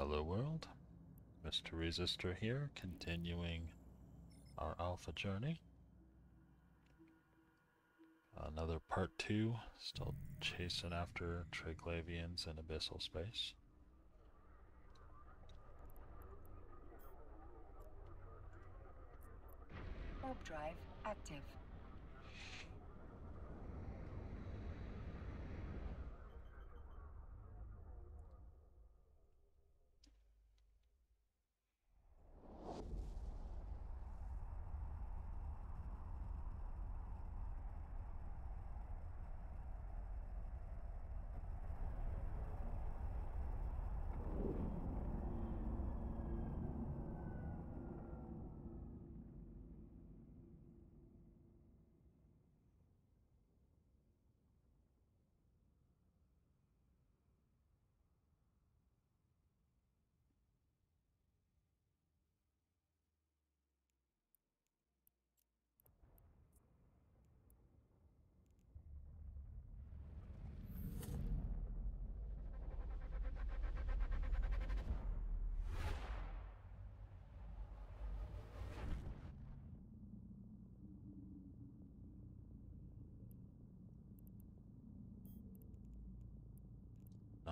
Hello world, Mr. Resistor here, continuing our alpha journey. Another part two, still chasing after Triglavians in abyssal space. Warp drive active.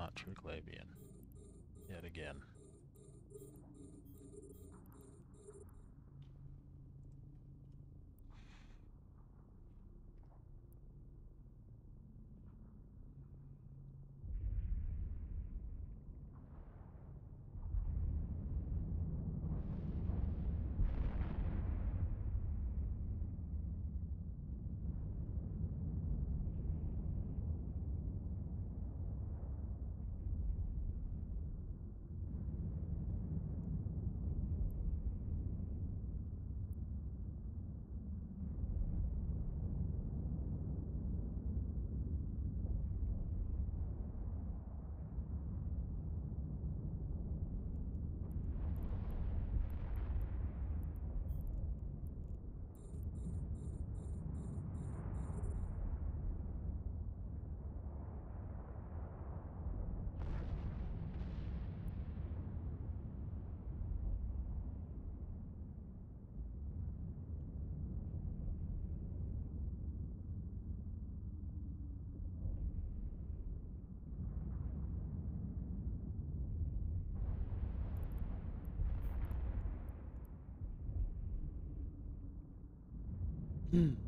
Not Triglavian. Yet again. Hmm.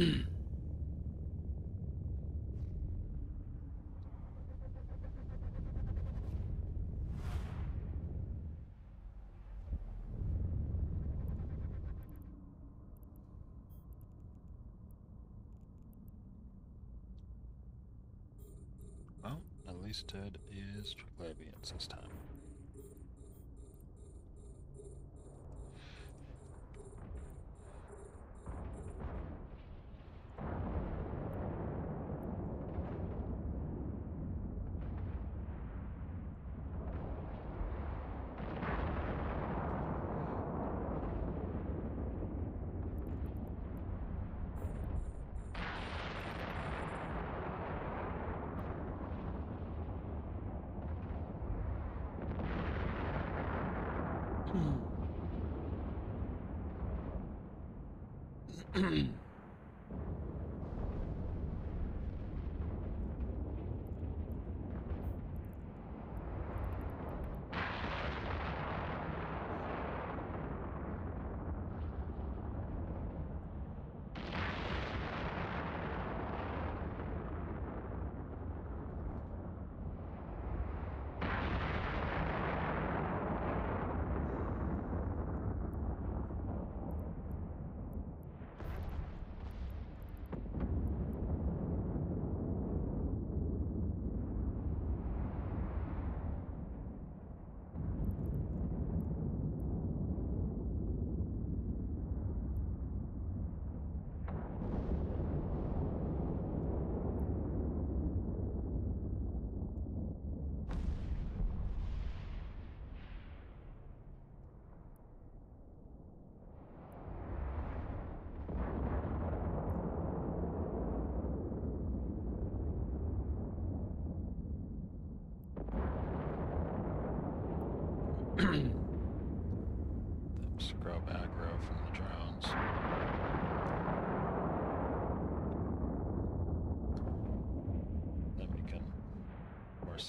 Well, at least Ted is Triglavians this time. 嗯。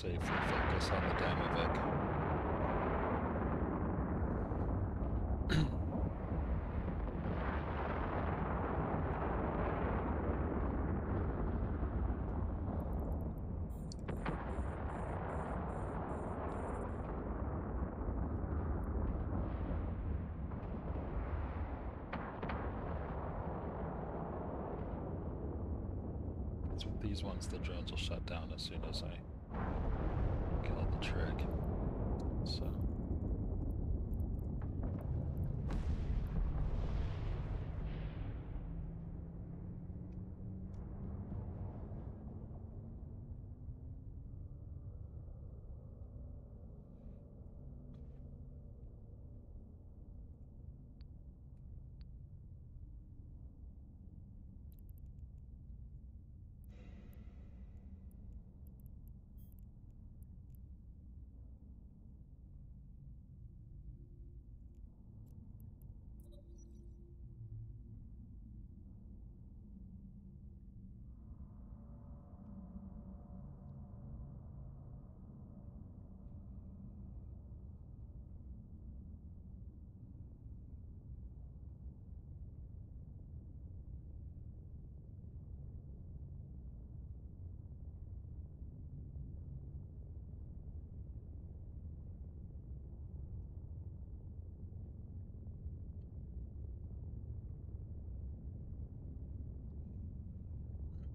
safely focus on the Damavik. These ones the drones will shut down as soon as I kill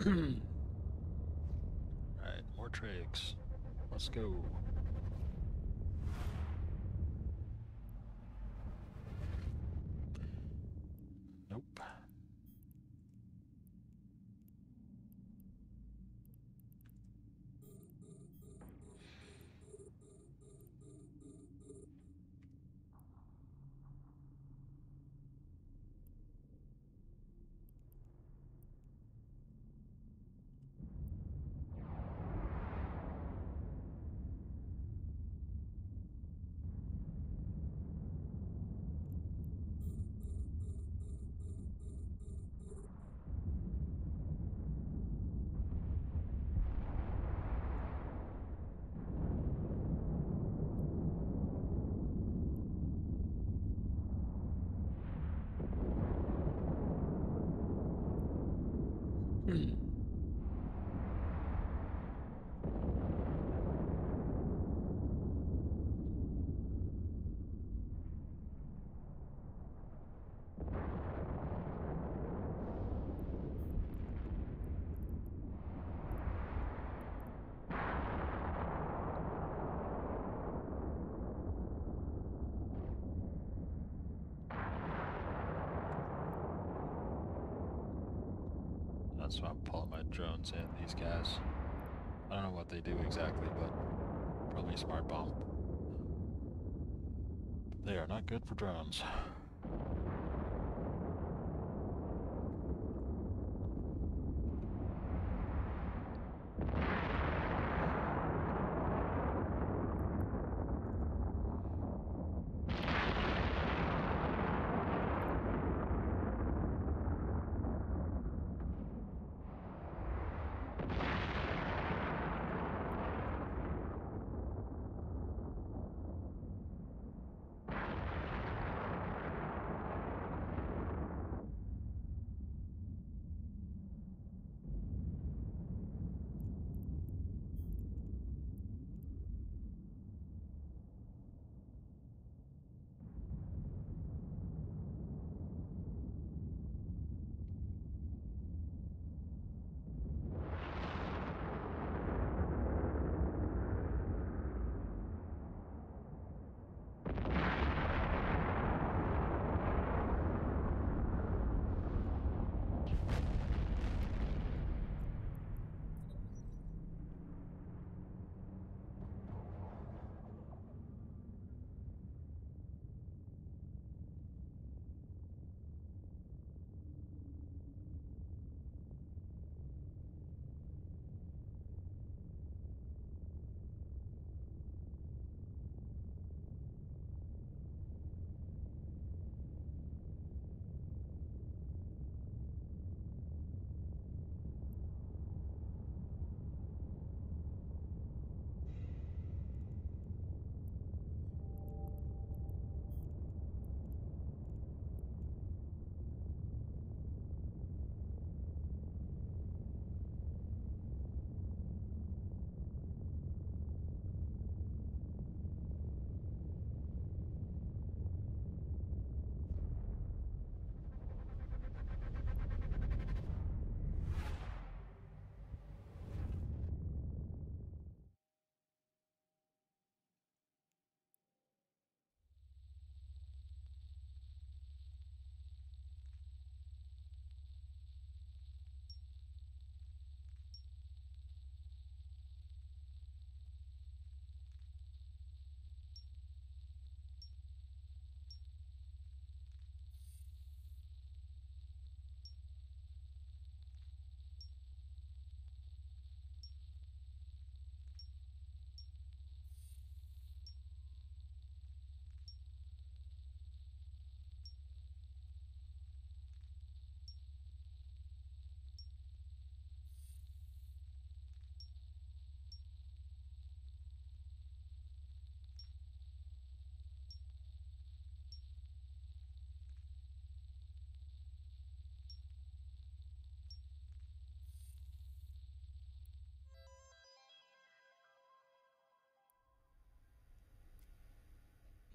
Alright, more tricks. Let's go. Why I'm pulling my drones in, these guys. I don't know what they do exactly, but probably smart bomb. They are not good for drones.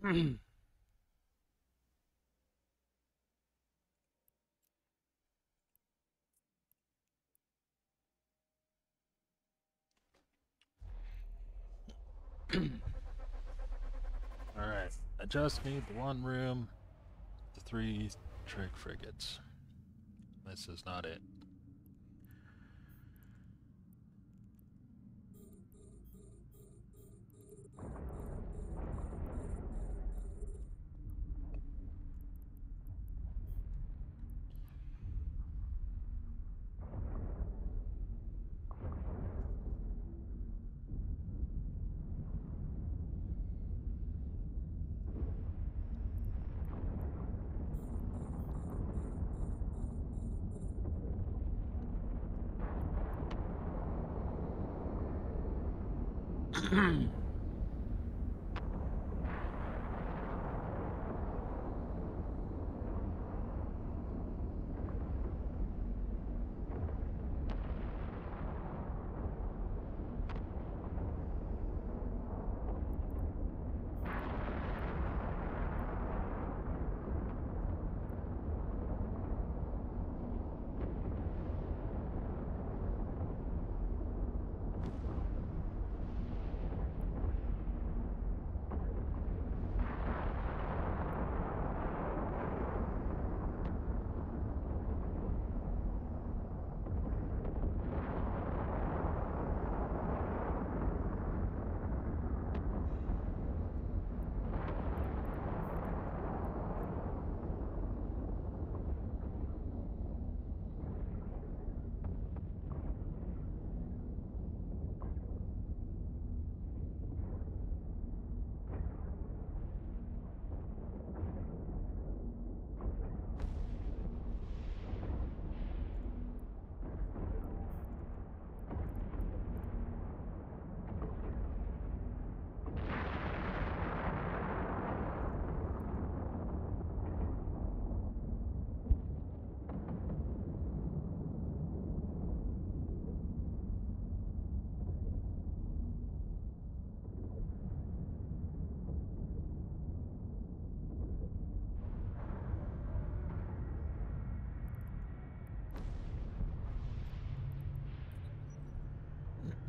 Alright, I just need the one room, the three Trig frigates. This is not it.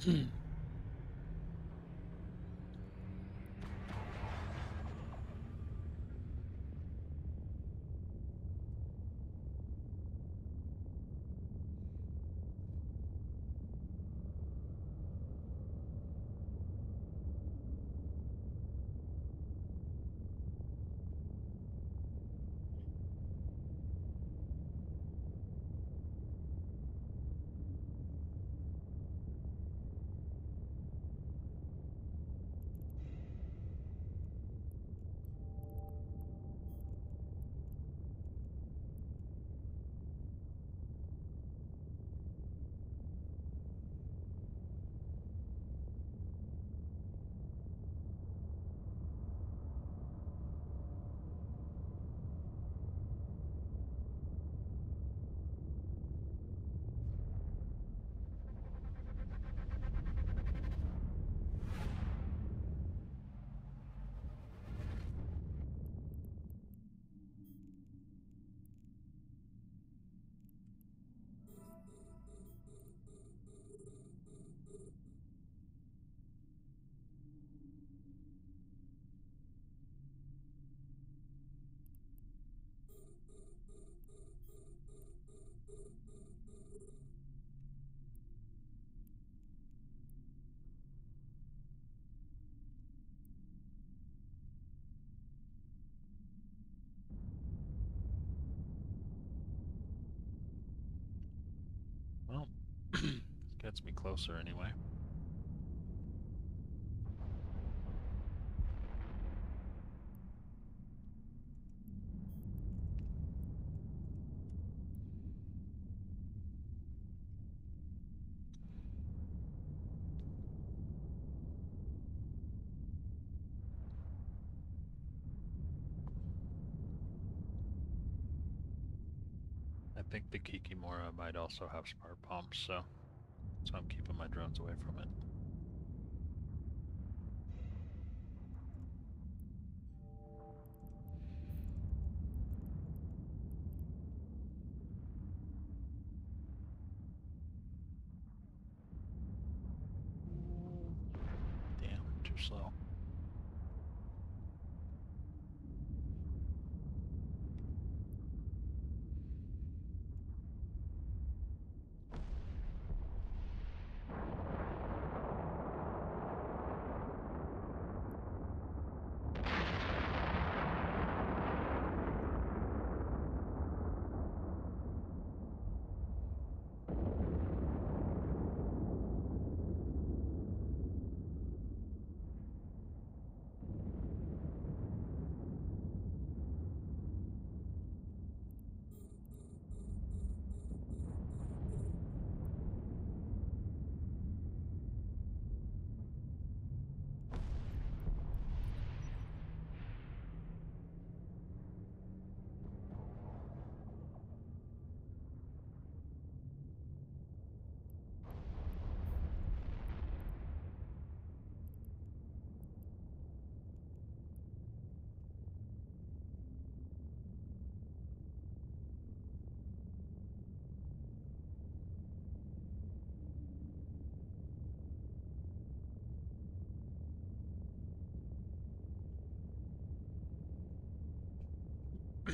Well, gets me closer anyway. I think the Kikimora might also have smart bombs, so so I'm keeping my drones away from it.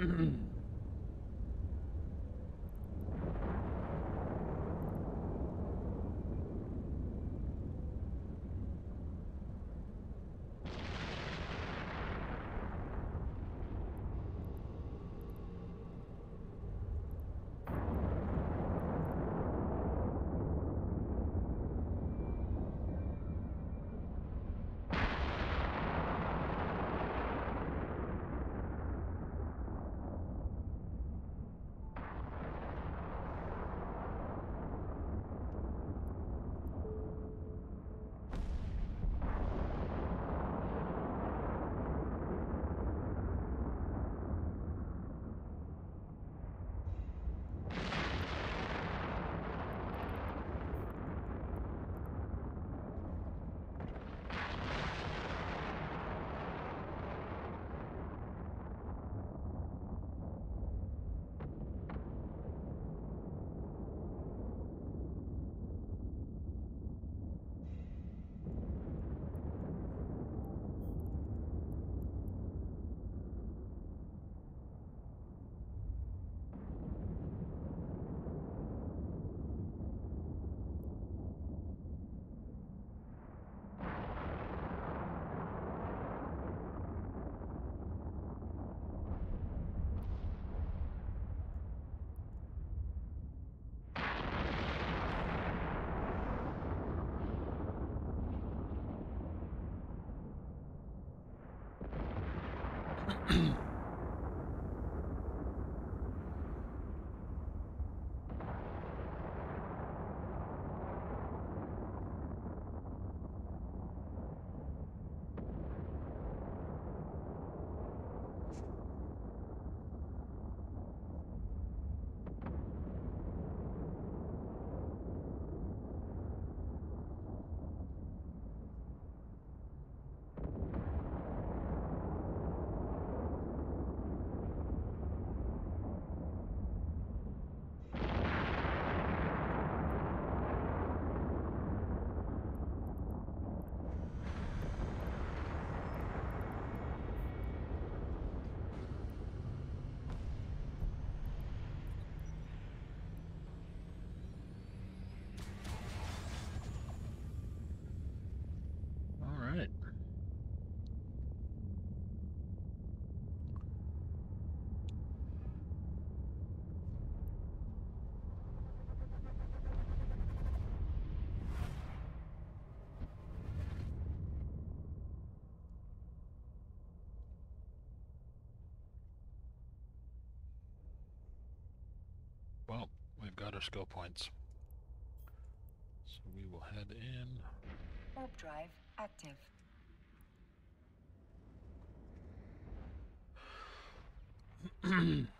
Well, our skill points. So we will head in. Warp drive active.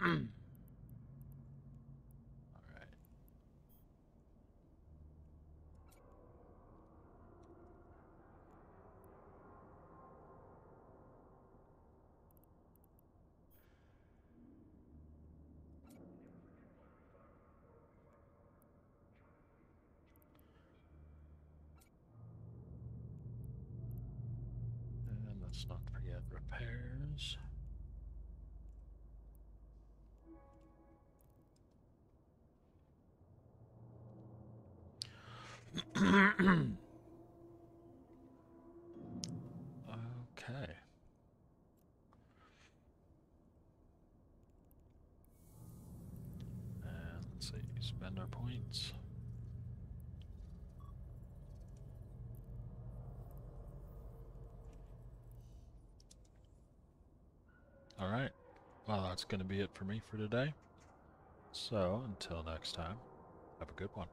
Mm. All right. And let's not forget repairs. Okay. And let's see, spend our points. All right. Well, that's going to be it for me for today. So, until next time, have a good one.